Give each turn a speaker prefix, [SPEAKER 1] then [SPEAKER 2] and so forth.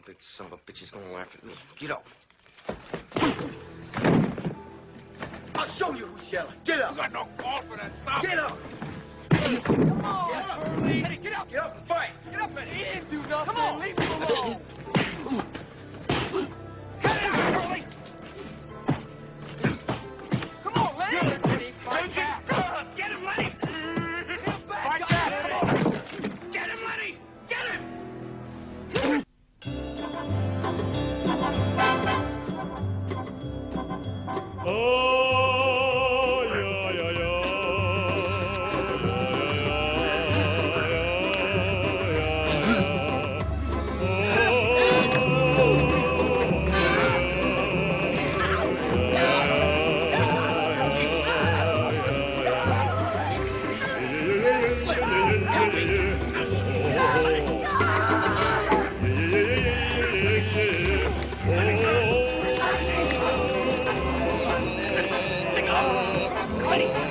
[SPEAKER 1] Some big son of a bitch is gonna laugh at me. Get up.
[SPEAKER 2] I'll show you who's yelling. Get up.
[SPEAKER 3] You got no call for that stuff.
[SPEAKER 2] Get up.
[SPEAKER 4] Come on,
[SPEAKER 2] Get up.
[SPEAKER 4] Curley. Lennie, get up.
[SPEAKER 2] Get up and fight.
[SPEAKER 4] Get up, Lennie. He didn't do nothing. Come on, leave him alone.
[SPEAKER 3] Oh.
[SPEAKER 4] Lennie.